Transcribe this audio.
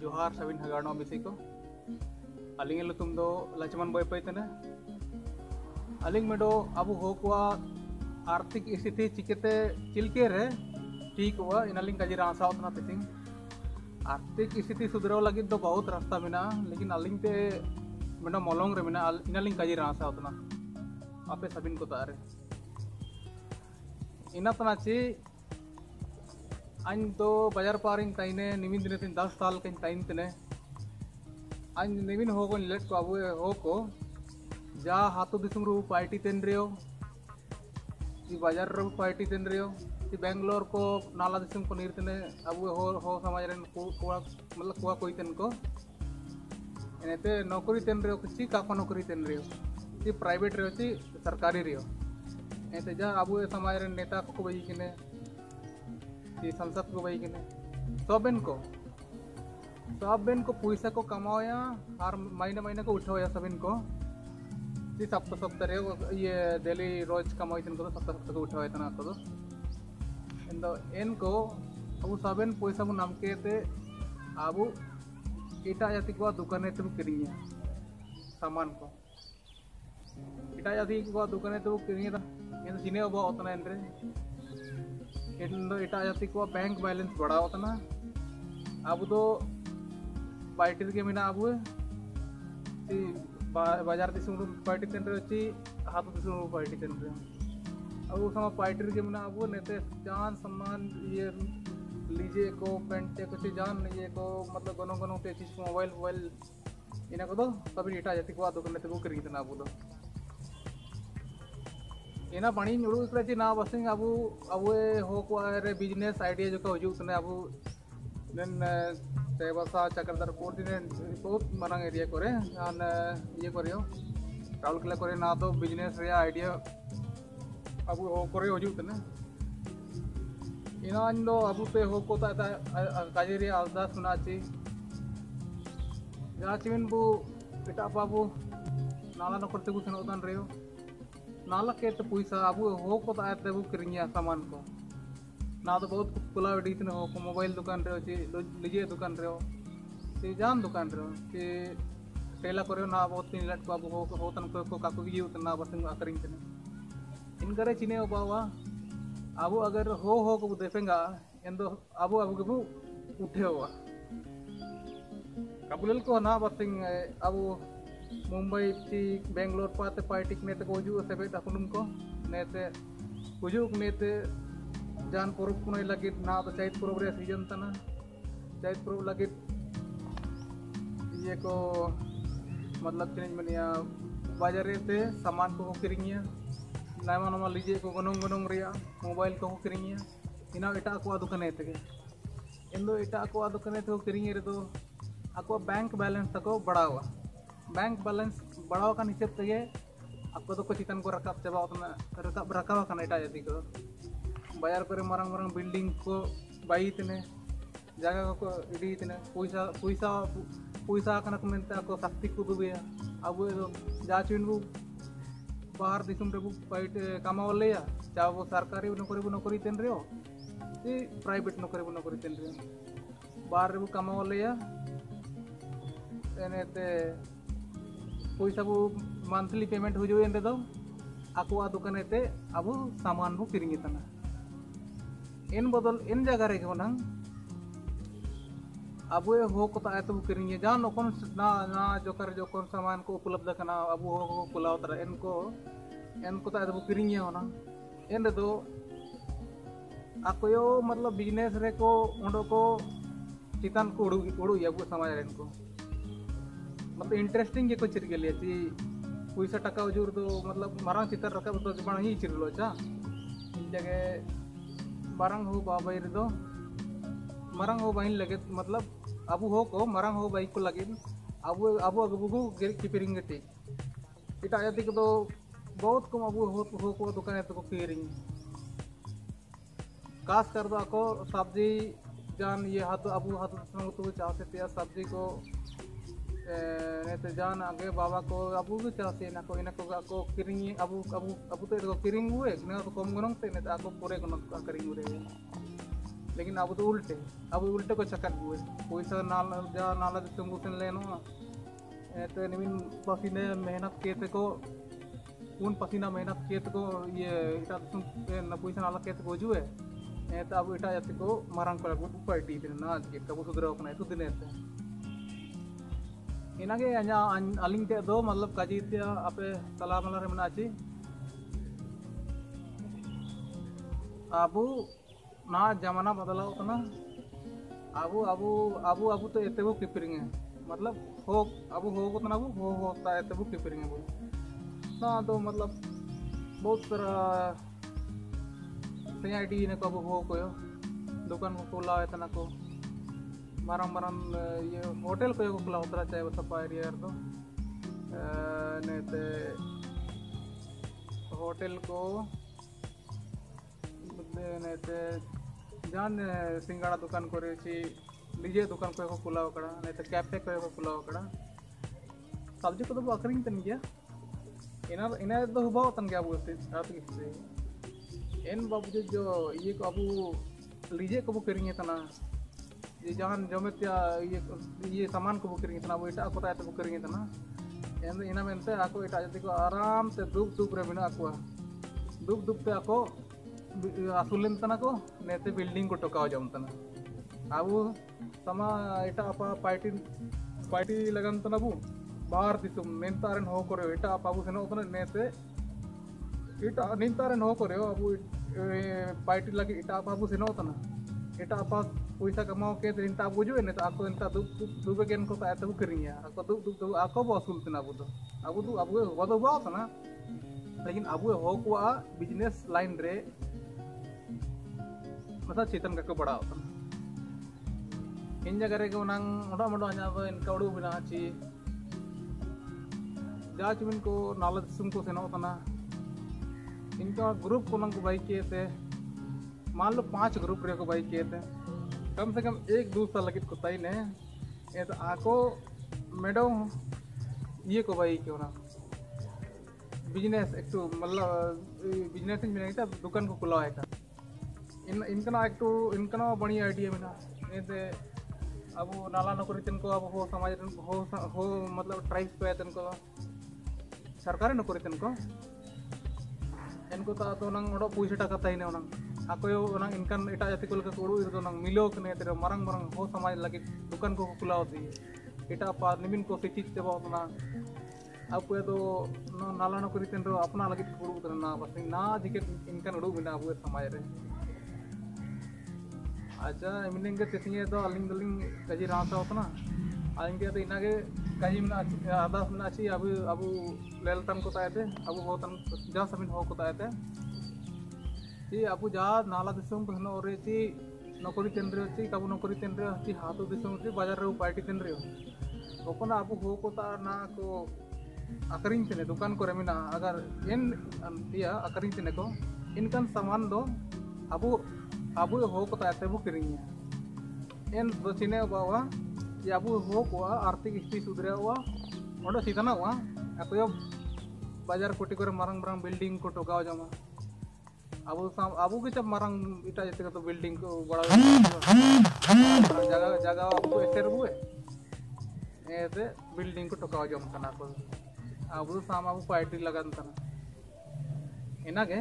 जोहार सबिन हगाड़ो बिसी को। अलिंग लुतुम दो, लक्ष्मण बोय पैतने अलिंग मेडो अब हो कुआ आर्थिक स्थिति चिकेते चिलके रे ठीक हुआ इनालिंग काजी रासा उतना तिसिंग आर्थिक स्थिति सुधराव लगी तो बहुत रास्ता मेना लेकिन अलिंग ते मेडो मोलोंग रे मेना इनालिंग काजी रासा उतना। आपे सबिन को तारे इना तना ची ᱟᱹᱧ ᱫᱚ ᱵᱟᱡᱟᱨ ᱯᱟᱨᱤᱧ ᱛᱟᱭᱱᱮ ᱱᱤᱢᱤᱱ ᱫᱤᱱᱮ ᱛᱤᱧ ᱫᱟᱥ ᱥᱟᱞ ᱠᱟᱹᱧ ᱛᱟᱭᱱ ᱛᱤᱱᱮ ᱟᱹᱧ ᱱᱤᱢᱤᱱ ᱦᱚ ᱠᱚᱧ ᱞᱮᱴ ᱠᱚ ᱟᱵᱚ जा हाथो दिसम रू पार्टी तेन रे बाज़ार रू पार्टी तेन रे बेंगलोर को नाला दिसम को नीर तेने अब हो हो समाज मतलब कोड़ा कोई तेन को इनते नौकरी तेन रे किसी का को नौकरी तेन रे ची प्राइवेट रे ची सरकारी रे इनते जा अब समाज नेता को को बजी किने ची संसद को बई किने सबन को। सबन को पैसा को कमाया हर महीने महीने को उठाया सबन को। ची सप्ताह सप्ताह रियो ये डेली रोज कमाई तेन को सप्ताह सप्ताह को उठाया तना को इनको इनको अब सबन पैसा को नाम के ते अब एटा जाति को दुकाने तुम किरिया सामान को। एटा जाति को दुकाने तुम किरिया ये तो जिने अब उतना एंड्रे। जाति को बैंक बैलेंस बढ़ा तो बाइटिल के मिना अब ती बाज़ार दिसुम पार्टी तेन रे ची हाथ दिसुम पार्टी तेन रे अब sama पार्टी के मिना अब नेते जान सम्मान, ये लीजिए को पेंट को ची जान लीजिए को मतलब गनो गनो ते चीज़ mobile mobile ina ko do tapi ita jati ko ado kene te bu kiri tena इना बणी नुड़ू इसलिए ना बस अब अब हो बिज़नेस आइडिया जो हजू अब सेवासा चक्रधर कोऑर्डिनेट को मना एरिया करे ये करियो राहुल क्ला करे ना तो बिज़नेस आइडिया अब हो करे इना इन अब पे हो को ता काजेरी आवदा सुनाची जाचिन बु पिटा पाबू नाला नखरते को नाला के तो पैसा अब हो को ते बु करिया सामान को? ना तो बहुत कुला वेडी तने हो को मोबाइल दुकान रे ची लीजिए दुकान रे ची जान दुकान रे ची टेला करे ना, बहुत तीन लाख बाबू हो हो तन को काकू भी उतना ना, बस अकरिंग तने इनकरे चिने बाबा अब अगर हो हो को को हुआ कबुलल को ना बसिंग अब मुंबई ची बेंगलोर पाते पार्टी नेते को को जान पोरब कुनई लगित ना तो चैत पोरब रे सीज़न तना चैत पोरब लगित ये को मतलब चेंज मनिया बाज़ार से सामान को किरिंगिया नामा नामा लीजिए, को गनोंग गनोंग रिया मोबाइल को किरिंगिया इना एटा को दुकान तेगे इन एटा को दुकान ते किरिंगे रे तो। बैंक बैलेंस तक बढ़ावा बैंक बैलेंस बढ़ाव का हिसाब तेगे आपको तो चितन को रकाब चाबा रकाब का एटा जति को। बाज़ार करे मारंग मारंग बिल्डिंग को बाई तने जगह को इडी तने पैसा पैसा पैसा कनक मेनते शक्ति को दुबिया अब जाचिन बु बाहर रे पाइट कमावलेया चाहे वो सरकारी नौकरी बु नौकरी तेन रियो कि प्राइवेट नौकरी बु नौकरी तेन रियो बाहर रे बु कमावलेया एनेते पैसा बु मंथली पेमेंट हो जो एंदे दुकान अब सामान बो तना इन बदल, इन जगह रे गनंग अब हो को ता तो किरिंग जान ओकन ना ना जोकर जोकन सामान को उपलब्ध कना अब हो को कुलाव तरा इनको इनको ता तो किरिंग होना। इन दो आकोयो मतलब बिज़नेस रे को ओंडो को चितान को उड़ू उड़ू अब समाज रे इनको। मतलब इंटरेस्टिंग के कुछ के लिए ची पैसा टका उजूर तो मतलब मारंग चितर रखा तो बड़ा ही चिरलो चा इन जगह मारंग हो बाबाई रे दो हो बहिन लगे मतलब अब हो को मारंग हो बाइक को लगे, अब अब अब को किपिरिंग ठीक इटा जाति को तो बहुत कम अब हो को दुकान तो को किरिंग खास कर दो ako सब्ज़ी जान ये हाथ अब हाथ तो चाहते थे सब्ज़ी को जान आगे बाबा को अब भी चाहते ना को इना को ako किरिंग अब अब अब तो को किरिंग हुए ना तो कम गनों ते नेते ako पूरे गनों का किरिंग हुए लेकिन अब तो उल्टे अब उल्टे को चक्कर हुए पैसा नाला जा नाला दिसम को सेन लेनो तो निमिन पसीने मेहनत के ते को उन पसीना मेहनत के ते को ये इटा दिसम ना पैसा नाला के ते को जुए तो अब इटा जाते को मारंग लगो पार्टी ते ना के कबो सुधराव कना तो दिने ते इनागे अलिंग ते मतलब काजी ते आपे तला मला रे अबू ना जमाना बदलाव अबू अबू अबू अबू तो एते वो किपरिंग। मतलब हो अबू हो को अबू हो होता है एते वो किपरिंग है ना तो मतलब बहुत सारा सीआईडी ने को अबू हो को दुकान को है तना को। ಮರಮ್ ಈ ಹೋಟೆಲ್ ಕೈ ಹೋಗಲ್ಲ ಹೋದ್ರ ಚಾಯ್ ಬಸಪ್ಪ ಹಿರಿಯರ್ದು ನೈತೆ ಹೋಟೆಲ್ ಕೋ ಮತ್ತೆ ನೈತೆ ಜಾನ್ ಸಿಂಗಾಡ ದುಕಾನ್ ಕೊರಿಸಿ ಡಿಜೆ ದುಕಾನ್ ಕೈ ಹೋಗಿ ಕುಲಾವ್ ಕಡ ನೈತೆ ಕ್ಯಾಫೆ ಕೈ ಹೋಗಿ ಕುಲಾವ್ ಕಡ सब्ज़ी को तो वो अखरिंग तन गया इना इना तो हुआ तन गया वो से रात की से इन बाबू जो ये को अब लीजिए को वो करेंगे तना ये जहाँ जमे त्या ये ये सामान को करेंगे तना वो इटा को ताते को करेंगे तना एन इना मेनते आको इटा जति को आराम से दुब दुब रे बिना को दुब दुब ते आको असूलन तना को नेते बिल्डिंग को टोका जम तना अब समा इटा apa पार्टी पार्टी लगन तना बु बाहर दिसुम नेंतारन हो करे इटा apa अबु सेनो तना नेते इटा नेंतारन हो करे अबु पार्टी लगी, इटा apa अबु सेनो तना apa पैसा कमाओ के इंता अबु जो ने ako इंता दु दु बगेन को ता तबु करिया ako दु दु ako बसूल तना अबु तो अबु अबु तना लेकिन अब हो को बिज़नेस लाइन रे masa चितन का बड़ा होता इन जगह मोटा मोटा तो इनका उड़ू बिना ची जा चुमिन को नाला को सेनो तना इनका ग्रुप को किए थे मान लो पाँच ग्रुप रे को बाइक किए थे। कम से कम एक दो साल लगी को तई ने ये तो आको मैडम, ये को बाइक क्यों ना? बिज़नेस एक तो मतलब बिज़नेस में था, दुकान को खुला है इन, इनका एक तो इनका बढ़िया आइडिया में ये अब नाला नौकरी तन को, अब हो समाज हो हो मतलब ट्राइब्स पे तन को। सरकारी नौकरी तन को? इनको तो तो नंग पैसा टाका ताइने को लगा कोड़ू इरदो नंग मिलो कने तेरे मरंग मरंग हो समाज लगे दुकान को शिक्षित ते बातना अब नाला ना जिके इनकन अब समाज रे अच्छा इमनिंग के तिथिंगे तो अलिंग दलिंग कजी रास्ता होता ना तो इना के अब तन जा को जी अब जा नाला दिसम को हनो रे ची नौकरी तेन रे ची कबु नौकरी तेन रे ची हाथो दिसम ची बाज़ार रे पार्टी तेन रे ओपन अब हो को ता ना को अकरिंग तेने, दुकान को रेमिना, अगर इन दिया अकरिंग तेने को इनकन सामान दो अब abu ho ko ta tebu kiringnya en do sine bawa ya abu ho ko artik isti sudre wa odo sitana wa aku yo बाज़ार कोटी करे मारंग मारंग बिल्डिंग को टोकाव जमा अब साम अब के जब मारंग इटा जते तो बिल्डिंग को बड़ा जगह जगह अब ऐसे रुए ऐसे बिल्डिंग को टोका जम करना को अब साम अब पार्टी लगन तना इना के